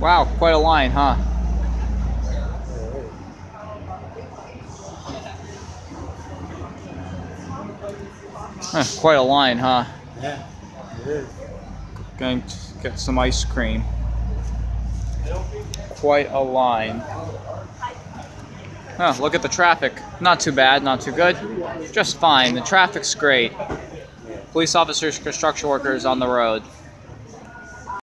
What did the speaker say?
Wow, quite a line, huh? Huh, quite a line, huh? Yeah, it is. Going to get some ice cream. Quite a line. Huh, look at the traffic. Not too bad, not too good. Just fine. The traffic's great. Police officers, construction workers on the road.